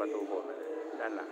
ประตูโบสถ์ด้านหลัง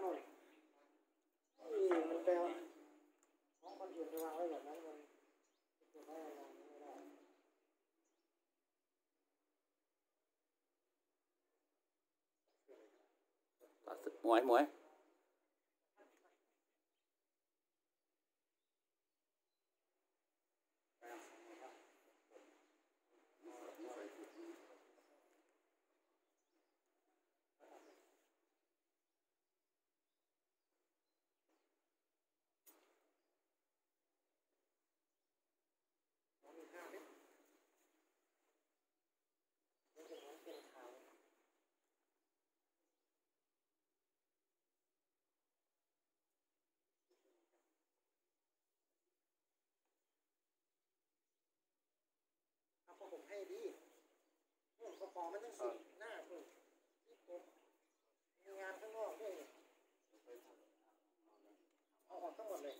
ನೋಡಿ ಈ ಮುಂದೆ ಕಾಂಪೌಂಡ್ ಇವಾಗ ನಾನು Muối, muối. กระป๋องมันต้องสี่หน้าคือที่ผมมีงานข้างนอกด้วยเอาออกทั้งหมดเลย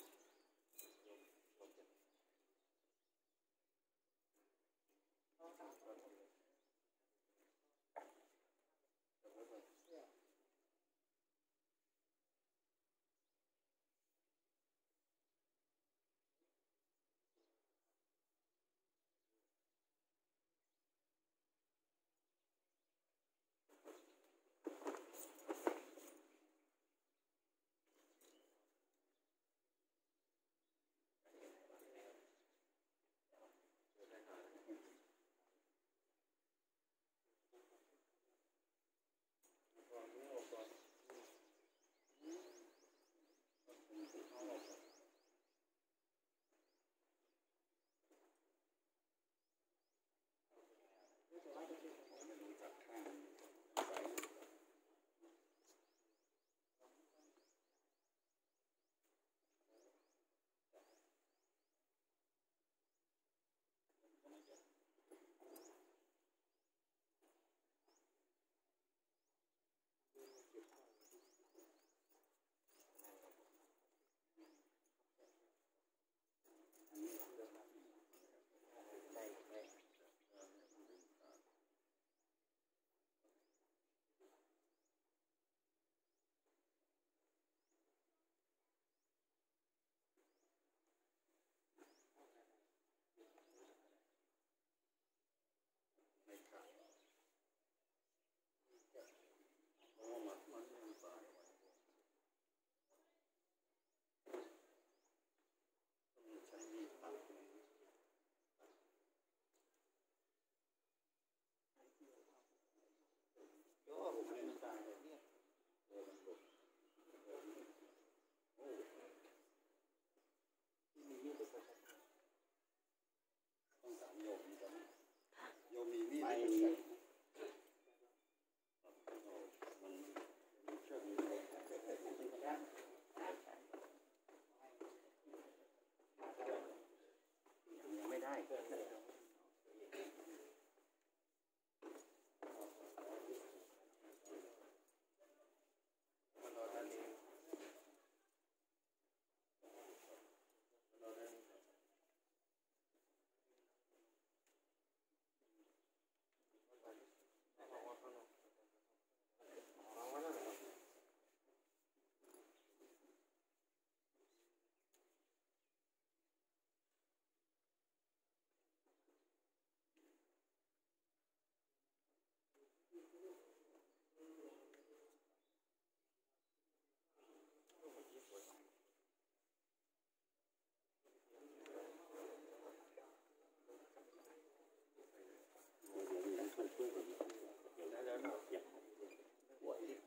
Io avevo prima tanto.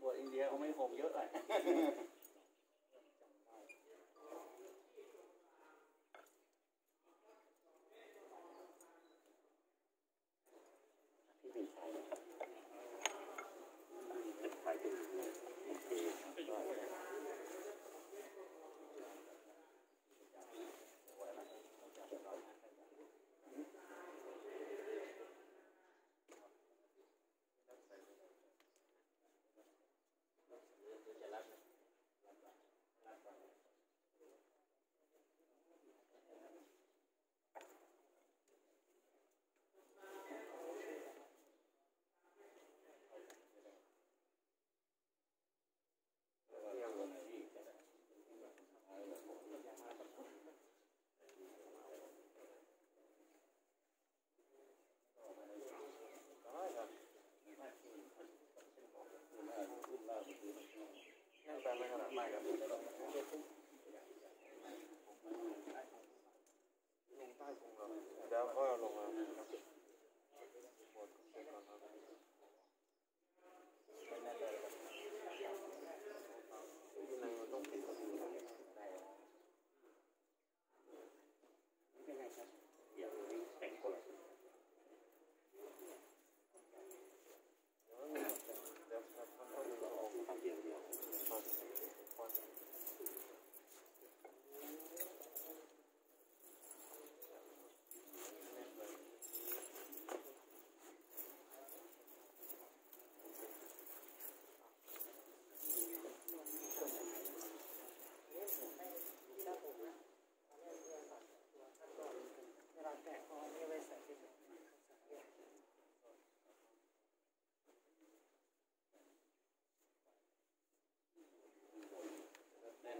บวชอินเดียเขาไม่ห่มเยอะเลย มาครับลงใต้คงเราแล้วก็ลงมาครับ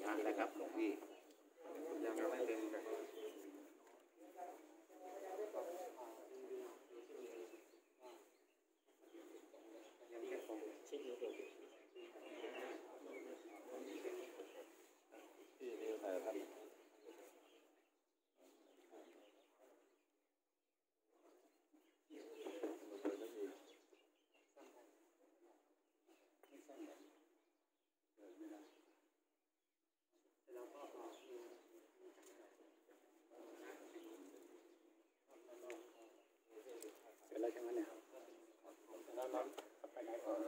อย่าล้นนะครับหลวงพี่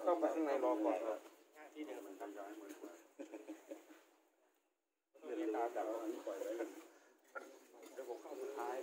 ก็ไปข้างในรอก่อนคที่เดิมมันทำย้ายมือเวตาดับเดี๋ยวผมเข้าสุดท้าย